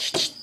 Tch, tch, tch.